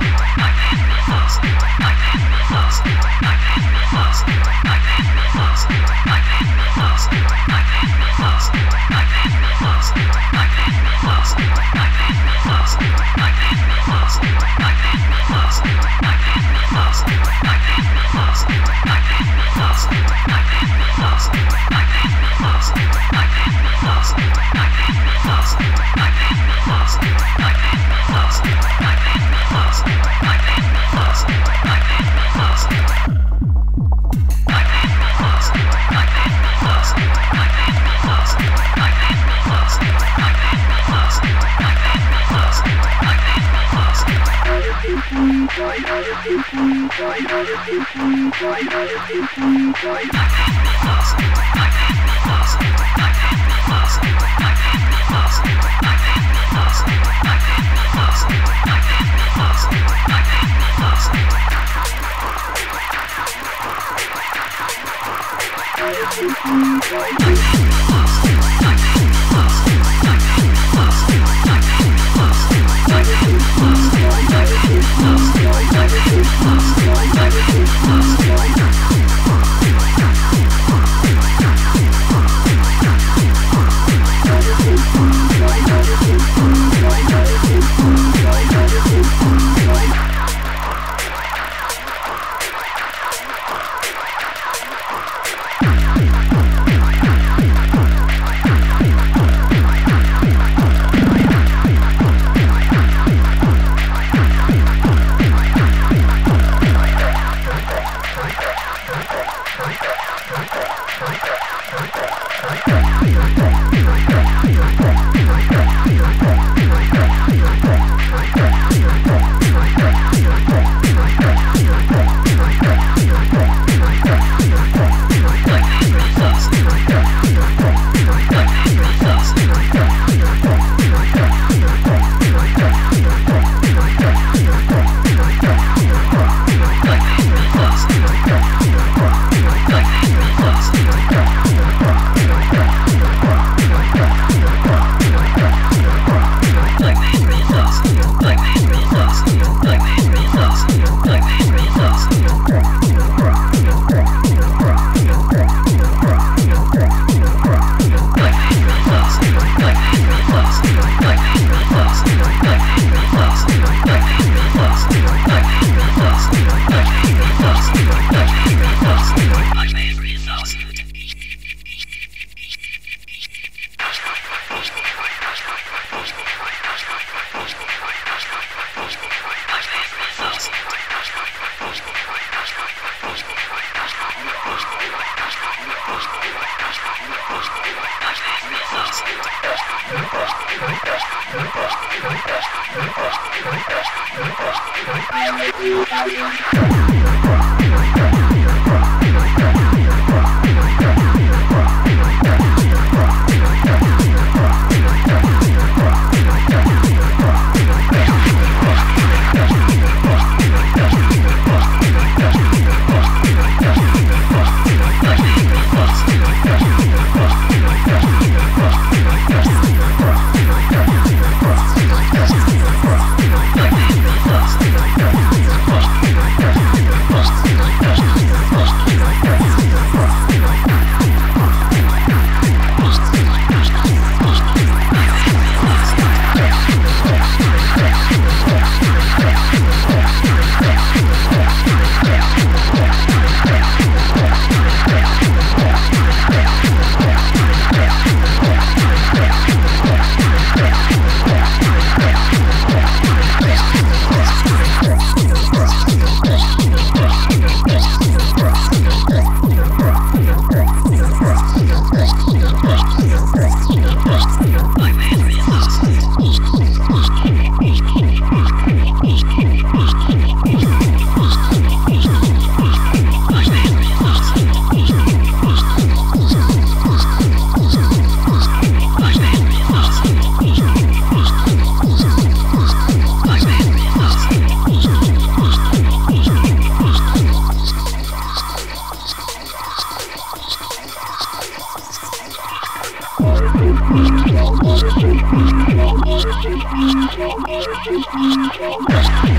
Awesome. Thank Radio, radio.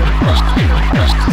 Rest, rest, rest.